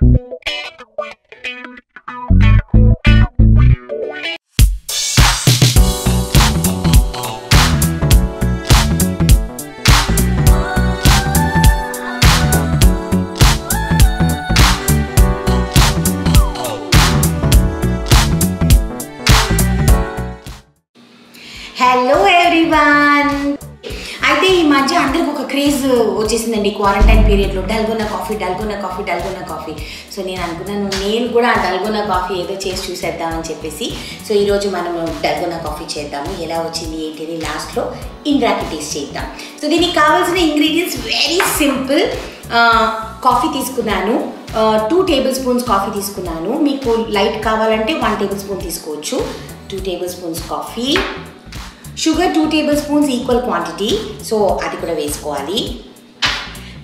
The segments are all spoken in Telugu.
Hello everyone. అయితే ఈ మధ్య అందరికి ఒక క్రేజ్ వచ్చేసిందండి క్వారంటైన్ పీరియడ్లో. Dalgona coffee dalgona coffee dalgona coffee. So నేను అనుకున్నాను నేను కూడా ఆ డల్గొన్న కాఫీ ఏదో చేసి చూసేద్దామని చెప్పేసి. సో ఈరోజు మనము డల్గొన్న కాఫీ చేద్దాము. ఎలా వచ్చింది ఏంటిది లాస్ట్లో ఇంద్రాకి టేస్ట్ చేద్దాం. సో దీనికి కావాల్సిన ఇంగ్రీడియంట్స్ వెరీ సింపుల్. కాఫీ తీసుకున్నాను. టూ టేబుల్ స్పూన్స్ కాఫీ తీసుకున్నాను. మీకు లైట్ కావాలంటే వన్ టేబుల్ స్పూన్ తీసుకోవచ్చు. Two tablespoons coffee. Sugar two tablespoons equal quantity so అది కూడా వేసుకోవాలి.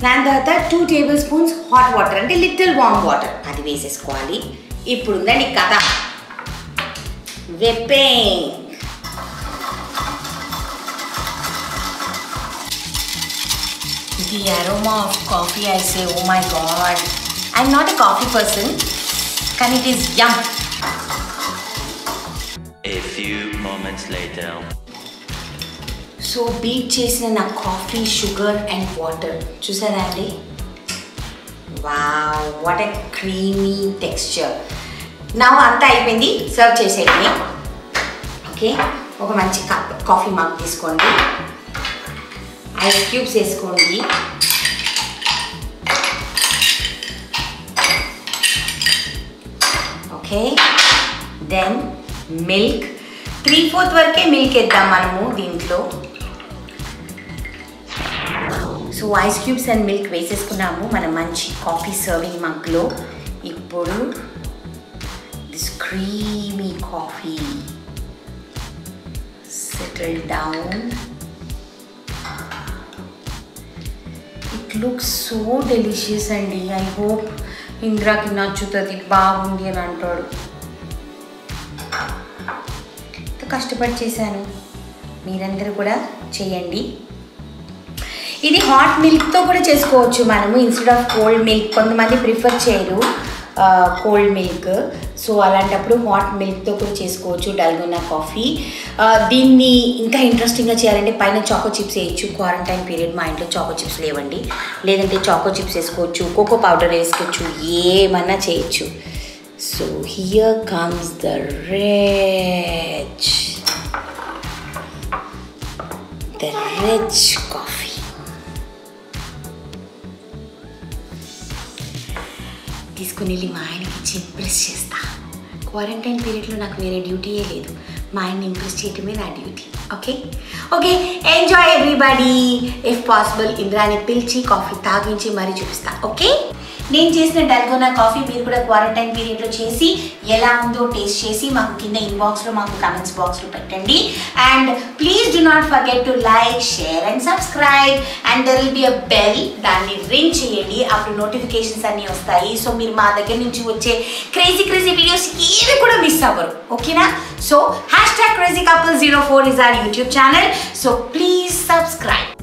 దాని తర్వాత two tablespoons hot water అంటే లిటిల్ వామ్ వాటర్ అది వేసేసుకోవాలి. ఇప్పుడు ఉందండి కథ. Whipping the aroma of coffee I say oh my God I'm not a coffee person కానీ it is yum A few moments later. So beat చేసిన నా కాఫీ షుగర్ అండ్ వాటర్. చూసారా అండి? Wow what a creamy texture నా అంతా అయిపోయింది. సర్వ్ చేసేయండి. ఓకే ఒక మంచి కప్ కాఫీ మగ్ తీసుకోండి. ఐస్ క్యూబ్స్ వేసుకోండి. Okay then milk three fourth వరకే మిల్క్ వేద్దాం మనము దీంట్లో. So ice cubes and milk వేసేసుకున్నాము. మన మంచి కాఫీ సర్వింగ్ మగ్లో ఇప్పుడు this creamy coffee settle down it looks so delicious అండి. ఐ హోప్ ఇంద్రాకి నచ్చుతుంది బాగుంది అని అంటాడు. కష్టపడి చేశాను. మీరందరూ కూడా చేయండి. ఇది హాట్ మిల్క్తో కూడా చేసుకోవచ్చు మనము. ఇన్స్టెడ్ ఆఫ్ కోల్డ్ మిల్క్ కొంతమంది ప్రిఫర్ చేయరు కోల్డ్ మిల్క్ సో అలాంటప్పుడు హాట్ మిల్క్తో కూడా చేసుకోవచ్చు డల్గొనా కాఫీ దీన్ని ఇంకా ఇంట్రెస్టింగ్గా చేయాలంటే పైన చాకో చిప్స్ వేయచ్చు. క్వారంటైన్ పీరియడ్ మా ఇంట్లో చాకో చిప్స్ లేవండి. లేదంటే చాకో చిప్స్ వేసుకోవచ్చు కోకో పౌడర్ వేసుకోవచ్చు ఏమన్నా చేయొచ్చు. So here comes the rich the rich coffee తీసుకుని వెళ్ళి మా ఆయనకి ఇచ్చి ఇంప్రెస్ చేస్తా. క్వారంటైన్ పీరియడ్లో నాకు వేరే డ్యూటీయే లేదు. మా ఆయన్ని ఇంప్రెస్ చేయటమే నా duty okay okay enjoy everybody if possible Indrani పిలిచి కాఫీ తాగించి మరీ చూపిస్తా. ఓకే నేను చేసిన డల్గోనా కాఫీ మీరు కూడా క్వారంటైన్ పీరియడ్లో చేసి ఎలా ఉందో టేస్ట్ చేసి మాకు కింద ఇన్బాక్స్లో మాకు కమెంట్స్ బాక్స్లో పెట్టండి. And please do not forget to like share and subscribe and there will be a bell దాన్ని రింగ్ చేయండి. అప్పుడు నోటిఫికేషన్స్ అన్నీ వస్తాయి. సో మీరు మా దగ్గర నుంచి వచ్చే క్రేజీ క్రేజీ వీడియోస్ ఏవి కూడా మిస్ అవ్వరు. ఓకేనా so hashtag crazy couple zero four is our YouTube channel so please subscribe